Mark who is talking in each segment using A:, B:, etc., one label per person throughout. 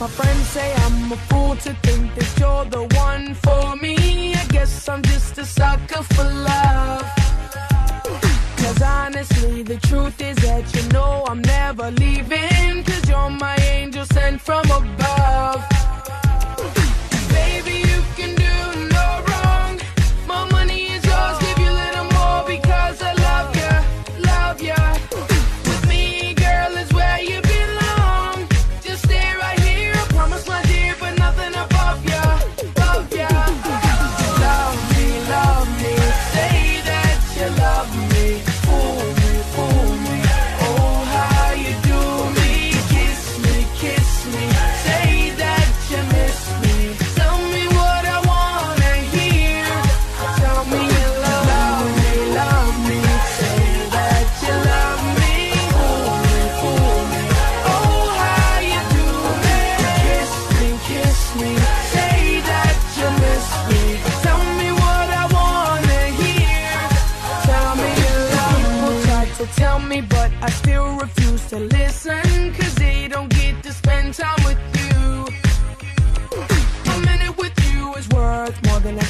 A: My friends say I'm a fool to think that you're the one for me. I guess I'm just a sucker for love. Cause honestly, the truth is that you know I'm never leaving. Cause you're my angel sent from above. tell me, but I still refuse to listen. Cause they don't get to spend time with you. A minute with you is worth more than a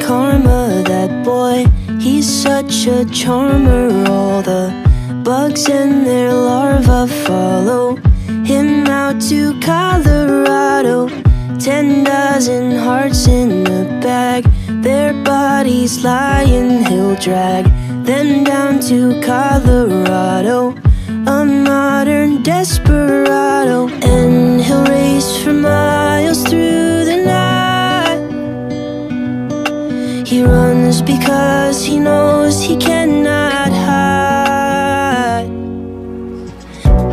B: karma That boy, he's such a charmer. All the bugs and their larvae follow Him out to Colorado. Ten dozen hearts in a bag Their bodies lying, he'll drag Them down to Colorado A modern desperado. And he'll race for miles runs because he knows he cannot hide.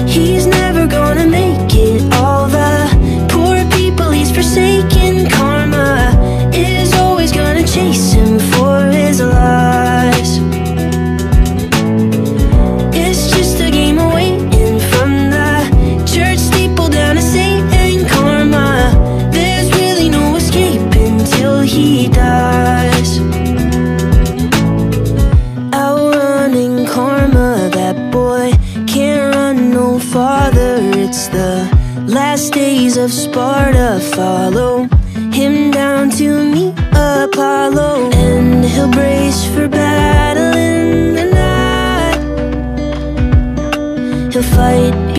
B: He's never gonna make it. All the poor people he's forsaken. Karma is always gonna chase him. karma. That boy can't run no farther. It's the last days of Sparta. Follow him down to